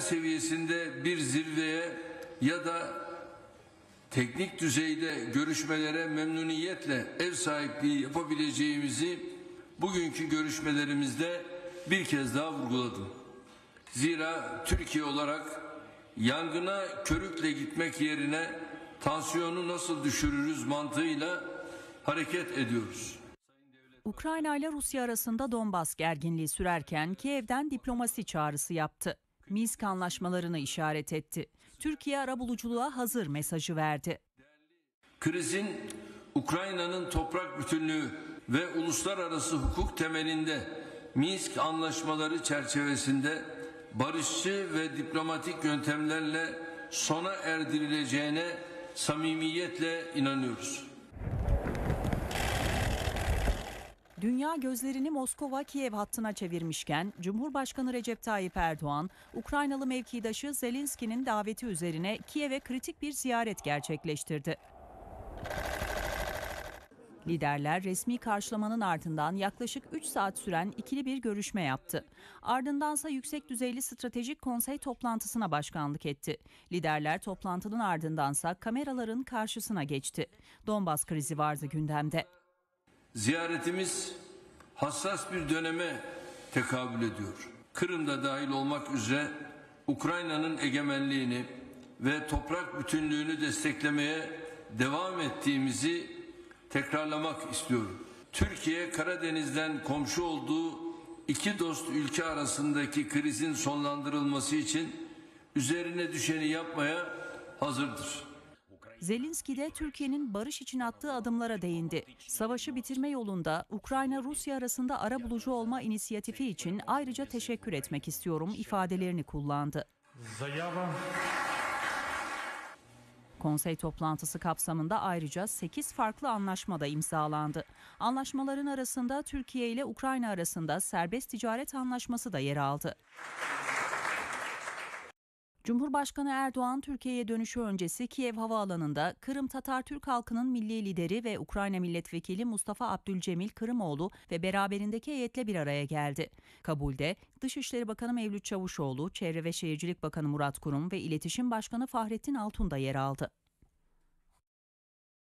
Seviyesinde bir zirveye ya da teknik düzeyde görüşmelere memnuniyetle ev sahipliği yapabileceğimizi bugünkü görüşmelerimizde bir kez daha vurguladım. Zira Türkiye olarak yangına körükle gitmek yerine tansiyonu nasıl düşürürüz mantığıyla hareket ediyoruz. Ukrayna ile Rusya arasında Donbas gerginliği sürerken Kiev'den diplomasi çağrısı yaptı. Minsk anlaşmalarını işaret etti. Türkiye arabuluculuğa hazır mesajı verdi. Krizin Ukrayna'nın toprak bütünlüğü ve uluslararası hukuk temelinde Minsk anlaşmaları çerçevesinde barışçı ve diplomatik yöntemlerle sona erdirileceğine samimiyetle inanıyoruz. Dünya gözlerini Moskova-Kiev hattına çevirmişken Cumhurbaşkanı Recep Tayyip Erdoğan, Ukraynalı mevkidaşı Zelenski'nin daveti üzerine Kiev'e kritik bir ziyaret gerçekleştirdi. Liderler resmi karşılamanın ardından yaklaşık 3 saat süren ikili bir görüşme yaptı. Ardındansa yüksek düzeyli stratejik konsey toplantısına başkanlık etti. Liderler toplantının ardındansa kameraların karşısına geçti. Donbas krizi vardı gündemde. Ziyaretimiz hassas bir döneme tekabül ediyor. Kırım'da dahil olmak üzere Ukrayna'nın egemenliğini ve toprak bütünlüğünü desteklemeye devam ettiğimizi tekrarlamak istiyorum. Türkiye Karadeniz'den komşu olduğu iki dost ülke arasındaki krizin sonlandırılması için üzerine düşeni yapmaya hazırdır. Zelinski de Türkiye'nin barış için attığı adımlara değindi. Savaşı bitirme yolunda Ukrayna-Rusya arasında ara bulucu olma inisiyatifi için ayrıca teşekkür etmek istiyorum ifadelerini kullandı. Konsey toplantısı kapsamında ayrıca 8 farklı anlaşma da imzalandı. Anlaşmaların arasında Türkiye ile Ukrayna arasında serbest ticaret anlaşması da yer aldı. Cumhurbaşkanı Erdoğan Türkiye'ye dönüşü öncesi Kiev Havaalanı'nda Kırım Tatar Türk halkının milli lideri ve Ukrayna milletvekili Mustafa Abdülcemil Kırımoğlu ve beraberindeki heyetle bir araya geldi. Kabul'de Dışişleri Bakanı Mevlüt Çavuşoğlu, Çevre ve Şehircilik Bakanı Murat Kurum ve İletişim Başkanı Fahrettin Altun da yer aldı.